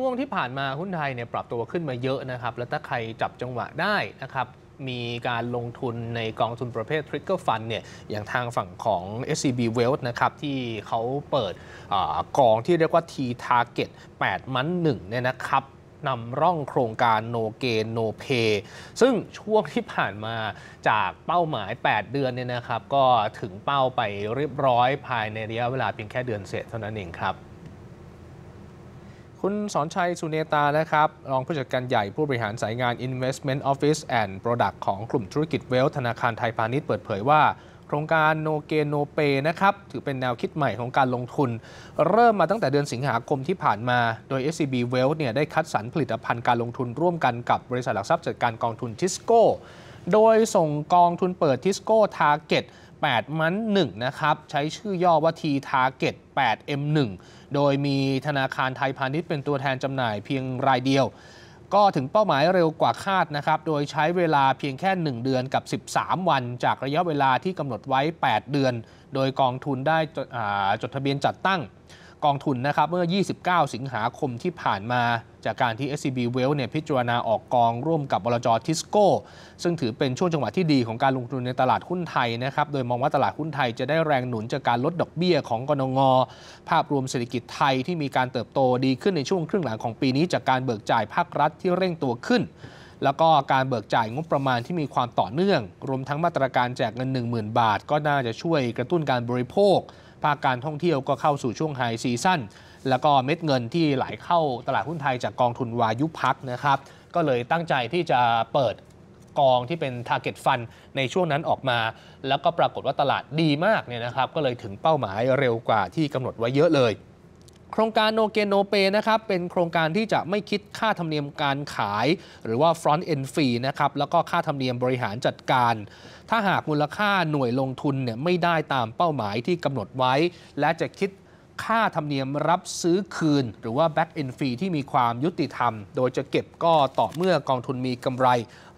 ช่วงที่ผ่านมาหุ้นไทยเนี่ยปรับตัวขึ้นมาเยอะนะครับ แล้วถ้าใครจับจังหวะได้นะครับมีการลงทุนในกองทุนประเภท Trigger Fund เนี่ยอย่างทางฝั่งของ SCB Wealth นะครับที่เขาเปิดอกองที่เรียกว่า T Target 8 มันหนึ่งเนี่ยนะครับนำร่องโครงการ No Gain No Pay ซึ่งช่วงที่ผ่านมาจากเป้าหมาย 8 เดือนเนี่ยนะครับ ก็ถึงเป้าไปเรียบร้อยภายในระยะเวลาเพียงแค่เดือนเศษเท่านั้นเองครับ คุณสอนชัยสุเนตานะครับรองผู้จัดการใหญ่ผู้บริหารสายงาน Investment Office and Product ของกลุ่มธุรกิจเวลธนาคารไทยพาณิชย์เปิดเผยว่าโครงการ No Gain No Pay นะครับถือเป็นแนวคิดใหม่ของการลงทุน เริ่มมาตั้งแต่เดือนสิงหาคมที่ผ่านมา โดย SCB Wealth เนี่ยได้คัดสรรผลิตภัณฑ์การลงทุนร่วมกันกับบริษัทหลักทรัพย์จัดการกองทุนทิสโก้ โดยส่งกองทุนเปิดทิสโก้ Target 8 มัน 1 นะครับ ใช้ชื่อย่อว่า T Target 8 M1 โดยมีธนาคารไทยพาณิชย์เป็นตัวแทนจำหน่ายเพียงรายเดียว ก็ถึงเป้าหมายเร็วกว่าคาดนะครับ โดยใช้เวลาเพียงแค่ 1 เดือนกับ 13 วัน จากระยะเวลาที่กำหนดไว้ 8 เดือน โดยกองทุนได้จดอ่าจดทะเบียนจัดตั้ง กองทุนนะครับเมื่อ 29 สิงหาคมที่ผ่านมาจากการที่ SCB Wealth เนี่ยพิจารณาออกกองร่วมกับบลจทิสโก้ ซึ่งถือเป็นช่วงจังหวะที่ดีของการลงทุนในตลาดหุ้นไทยนะครับ โดยมองว่าตลาดหุ้นไทยจะได้แรงหนุนจากการลดดอกเบี้ยของกนง ภาพรวมเศรษฐกิจไทยที่มีการเติบโตดีขึ้นในช่วงครึ่งหลังของปีนี้จากการเบิกจ่ายภาครัฐที่เร่งตัวขึ้นแล้วก็การเบิกจ่ายงบประมาณที่มีความต่อเนื่อง รวมทั้งมาตรการแจกเงิน 10,000 บาท ก็น่าจะช่วยกระตุ้นการบริโภค ภาคการท่องเที่ยวก็เข้าสู่ช่วงไฮซีซั่นแล้วก็เม็ดเงินที่ไหลเข้าตลาดหุ้นไทยจากกองทุนวายุพักนะครับ ก็เลยตั้งใจที่จะเปิดกองที่เป็น Target Fund ในช่วงนั้นออกมา แล้วก็ปรากฏว่าตลาดดีมากเนี่ยนะครับ ก็เลยถึงเป้าหมายเร็วกว่าที่กำหนดไว้เยอะเลย โครงการโนเกโนเปนะครับเป็นโครงการที่จะไม่คิดค่าธรรมเนียมการขาย หรือว่า Front End Fee นะครับแล้วก็ค่าธรรมเนียมบริหารจัดการ ถ้าหากมูลค่าหน่วยลงทุนเนี่ยไม่ได้ตามเป้าหมายที่กำหนดไว้ และจะคิด ค่าธรรมเนียมรับซื้อคืน หรือว่า Back End Fee ที่มีความยุติธรรม โดยจะเก็บก็ต่อเมื่อกองทุนมีกำไร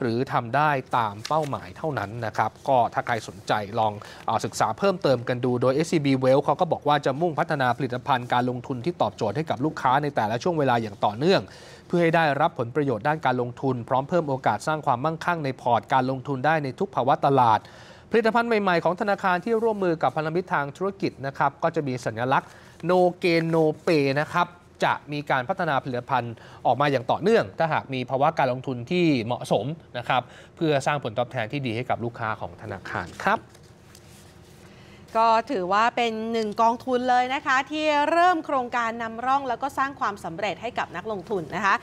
หรือทำได้ตามเป้าหมายเท่านั้นนะครับ ก็ถ้าใครสนใจลองอศึกษาเพิ่มเติมกันดูโดย SCB Wealth เขาก็บอกว่าจะมุ่งพัฒนาผลิตภัณฑ์การลงทุนที่ตอบโจทย์ให้กับลูกค้าในแต่ละช่วงเวลาอย่างต่อเนื่องเพื่อให้ได้รับผลประโยชน์ด้านการลงทุน พร้อมเพิ่มโอกาสสร้างความมั่งคั่งในพอร์ตการลงทุนได้ในทุกภาวะตลาด ผลิตภัณฑ์ใหม่ ๆ ของธนาคารที่ร่วมมือกับพันธมิตรทางธุรกิจนะครับก็จะมีสัญลักษณ์ โนเกนโนเปนะครับจะมีการพัฒนาผลิตภัณฑ์ออกมาอย่างต่อเนื่อง ถ้าหากมีภาวะการลงทุนที่เหมาะสมนะครับเพื่อสร้างผลตอบแทนที่ดีให้กับลูกค้าของธนาคารครับก็ถือว่าเป็นหนึ่งกองทุนเลยนะคะ ที่เริ่มโครงการนำร่องแล้วก็สร้างความสำเร็จให้กับนักลงทุนนะคะ